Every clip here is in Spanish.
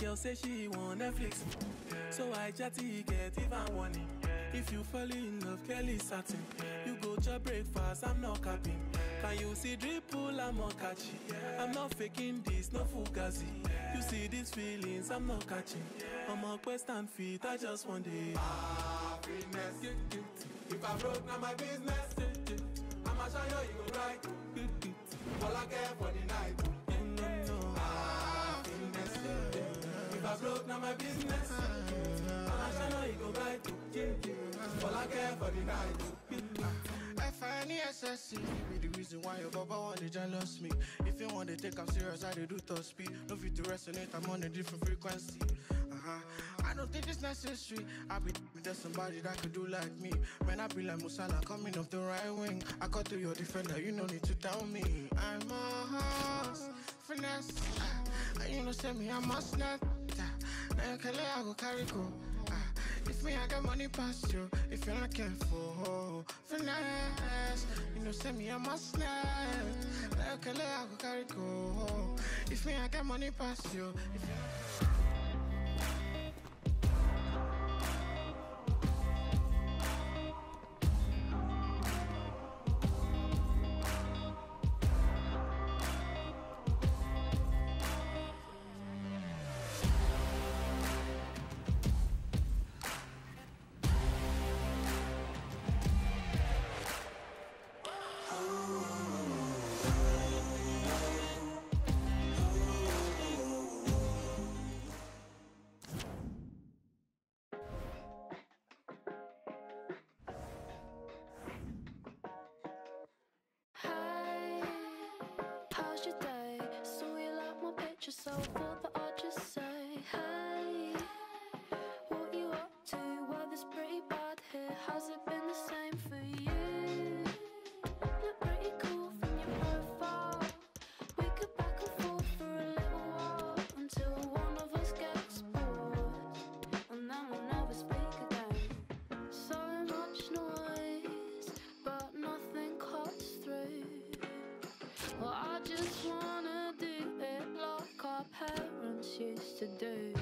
girl say she want Netflix. So I chatty get even warning. If you fall in love, Kelly satin. You go to breakfast, I'm not capping. Can you see dripple, I'm not catching. I'm not faking this, no fugazi. You see these feelings, I'm not catching. I'm a quest and feet, I just want it. Happiness. If I broke, now my business. I'ma show you, you go right. All I care for the night. I broke, now my business. I'ma you, you go right. All I care for the night. F-I-N-E-S-S-E Be the reason why your baba want to jealous me. If you want to take I'm serious, I do top speed. No fit to resonate, I'm on a different frequency. Uh-huh. I don't think it's necessary. I be with somebody that could do like me. When I be like Musala coming off the right wing. I cut to your defender, you no need to tell me. I'm a finesse. Uh, And you know say me, I must not uh, Now you I go carry go uh, if me, I got money past you. If you're not careful, finesse. You know, send me a must not. Like a I go carry go. If me, I got money past you. If you're to do.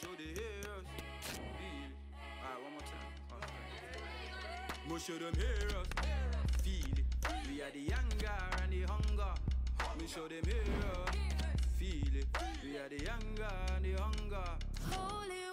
Show the heroes. Feel. Alright, one more time. Mo show them heroes. Feel it. We are the anger and the hunger. Me show them heroes. Feel it. We are the anger and the hunger. Holy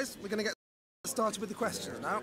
guys. We're going to get started with the questions now.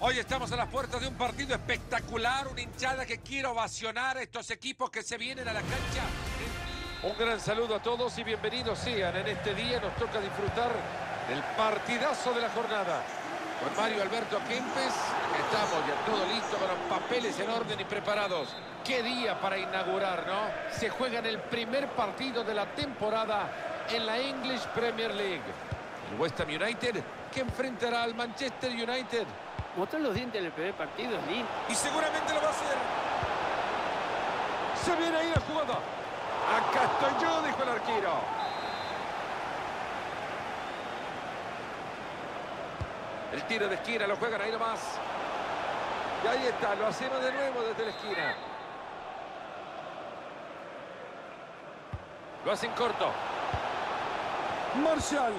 Hoy estamos a las puertas de un partido espectacular, una hinchada que quiere ovacionar a estos equipos que se vienen a la cancha. Un gran saludo a todos y bienvenidos sean. En este día nos toca disfrutar del partidazo de la jornada. Con Mario Alberto Kempes estamos ya todo listo con los papeles en orden y preparados. Qué día para inaugurar, ¿no? Se juega en el primer partido de la temporada en la English Premier League. El West Ham United que enfrentará al Manchester United. Mostró los dientes en el primer partido. Y seguramente lo va a hacer. Se viene ahí la jugada. Acá estoy yo, dijo el arquero. El tiro de esquina lo juegan ahí nomás. Y ahí está, lo hacemos de nuevo desde la esquina. Lo hacen corto. Marshall.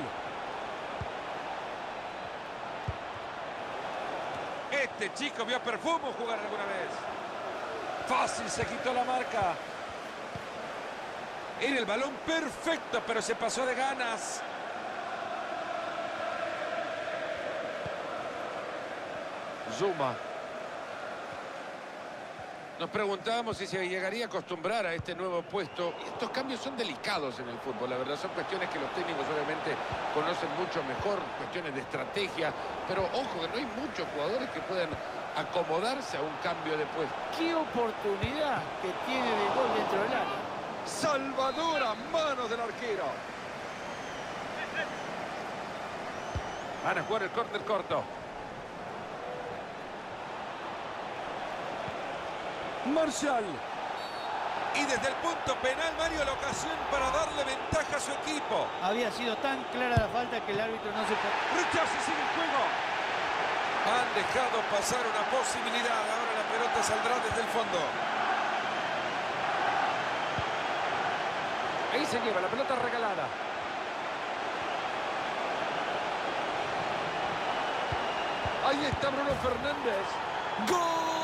Este chico vio a Perfumo jugar alguna vez. Fácil se quitó la marca. Era el balón perfecto, pero se pasó de ganas. Zuma. Nos preguntábamos si se llegaría a acostumbrar a este nuevo puesto. Estos cambios son delicados en el fútbol, la verdad. Son cuestiones que los técnicos obviamente conocen mucho mejor, cuestiones de estrategia. Pero ojo, que no hay muchos jugadores que puedan acomodarse a un cambio de puesto. Qué oportunidad que tiene de gol dentro del área. Salvador a manos del arquero. Van a jugar el córner corto. Marshall. Y desde el punto penal, Mario, la ocasión para darle ventaja a su equipo. Había sido tan clara la falta que el árbitro no se... Rechaza sigue el juego. Han dejado pasar una posibilidad. Ahora la pelota saldrá desde el fondo. Ahí se lleva la pelota regalada. Ahí está Bruno Fernández. Todo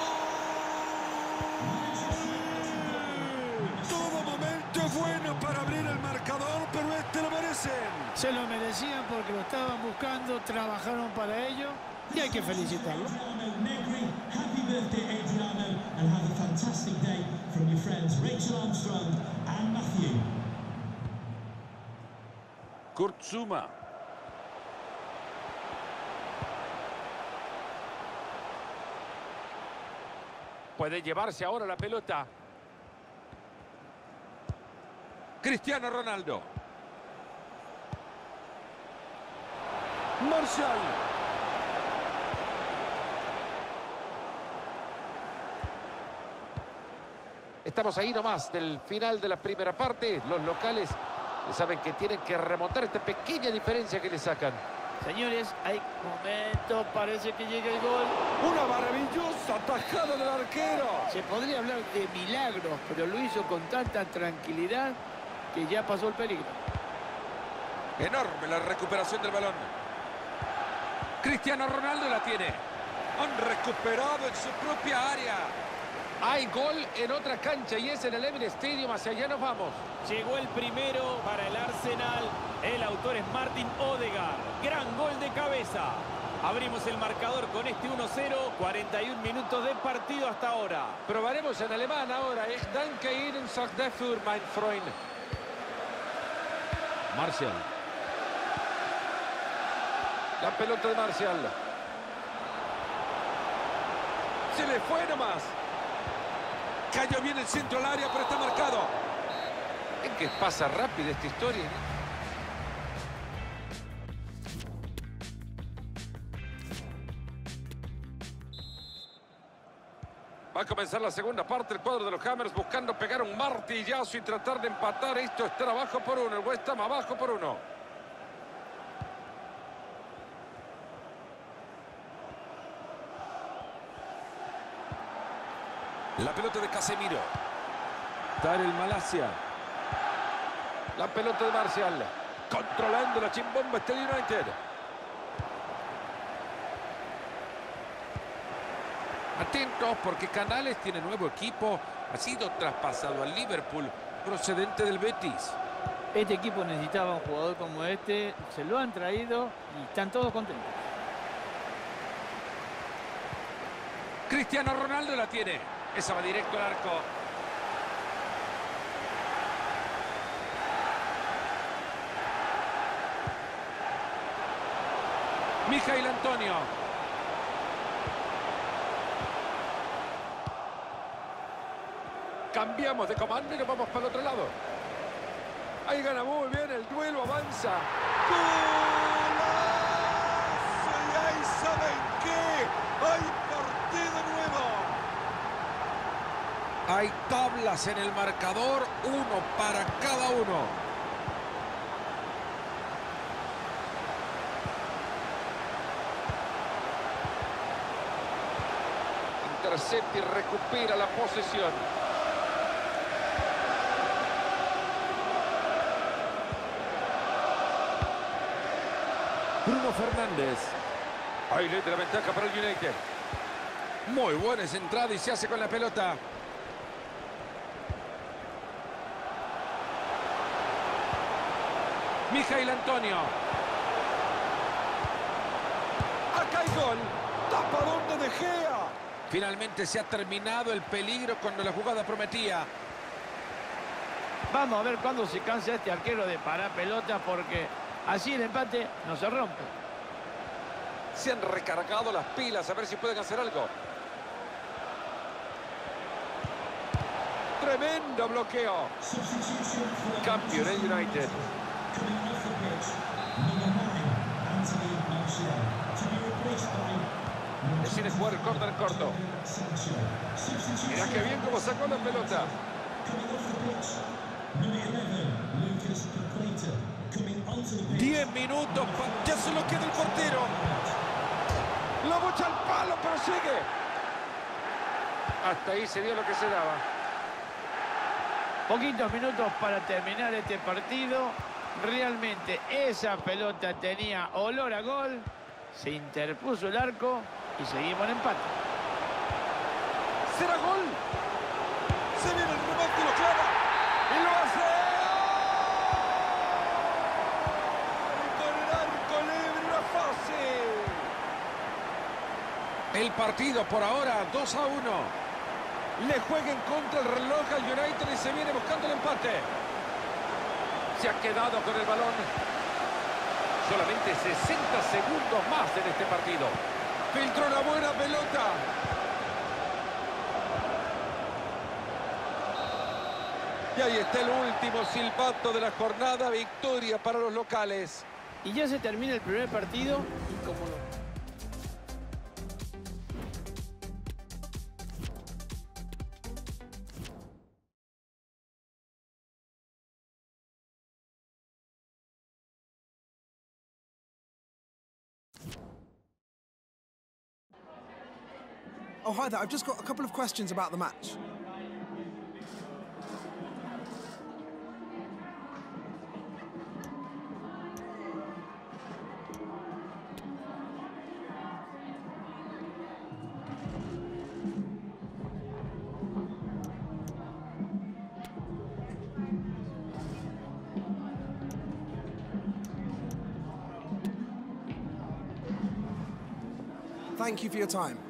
Se lo merecían porque lo estaban buscando, trabajaron para ello y hay que felicitarlo. Kurt Zuma. Puede llevarse ahora la pelota. Cristiano Ronaldo. Marshall. Estamos ahí nomás del final de la primera parte. Los locales saben que tienen que remontar esta pequeña diferencia que le sacan. Señores, hay momento, parece que llega el gol. Una maravillosa tajada del arquero. Se podría hablar de milagros, pero lo hizo con tanta tranquilidad que ya pasó el peligro. Enorme la recuperación del balón. Cristiano Ronaldo la tiene. Han recuperado en su propia área. Hay gol en otra cancha y es en el Emirates Stadium. Hacia allá nos vamos. Llegó el primero para el Arsenal. El autor es Martin Odegaard. Gran gol de cabeza. Abrimos el marcador con este 1-0. 41 minutos de partido hasta ahora. Probaremos en alemán ahora. Ich danke Ihnen, sagt mein Freund. Marcial. La pelota de Marcial. Se le fue nomás. Cayó bien el centro al área, pero está marcado. Es que pasa rápido esta historia. Va a comenzar la segunda parte, el cuadro de los Hammers buscando pegar un martillazo y tratar de empatar. Esto está abajo por uno, el West Ham abajo por uno. La pelota de Casemiro. Tarel Malasia. La pelota de Marcial. Controlando la chimbomba este United. Atentos porque Canales tiene nuevo equipo. Ha sido traspasado al Liverpool procedente del Betis. Este equipo necesitaba un jugador como este. Se lo han traído y están todos contentos. Cristiano Ronaldo la tiene. Esa va directo al arco. Mijail Antonio. Cambiamos de comando y nos vamos para el otro lado. Ahí gana muy bien el duelo, avanza. ¡Golazo! Y ahí saben qué. Hay partido nuevo. Hay tablas en el marcador, uno para cada uno. Intercepta y recupera la posesión. Bruno Fernández. Ahí le da la ventaja para el United. Muy buena esa entrada y se hace con la pelota. Mijail Antonio. Acá hay gol. Tapadón de De Gea. Finalmente se ha terminado el peligro cuando la jugada prometía. Vamos a ver cuándo se cansa este arquero de parar pelota porque así el empate no se rompe. Se han recargado las pilas a ver si pueden hacer algo. Tremendo bloqueo. El United. Decide jugar el córner corto. Mira qué bien cómo sacó la pelota. 10 minutos. Ya solo queda el portero. Lo bocha al palo, pero sigue. Hasta ahí se dio lo que se daba. Poquitos minutos para terminar este partido. Realmente esa pelota tenía olor a gol. Se interpuso el arco y seguimos en empate. ¿Será gol? Se viene el remate, lo clava. Y lo hace. Con el arco libre, una fácil. El partido por ahora 2 a 1. Le juega en contra el reloj al United y se viene buscando el empate. Se ha quedado con el balón. Solamente 60 segundos más en este partido. Filtró una buena pelota. Y ahí está el último silbato de la jornada. Victoria para los locales. Y ya se termina el primer partido y como I've just got a couple of questions about the match. Thank you for your time.